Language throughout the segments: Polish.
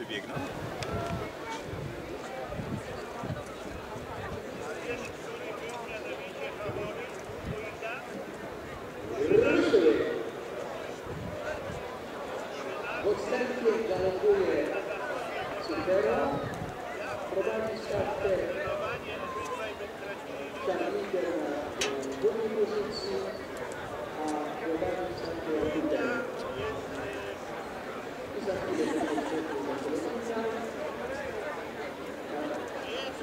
przebiegną? Podstępnie galopuje Cybera, prowadzi stawkę Czarnikiem w drugiej pozycji.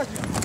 Давай.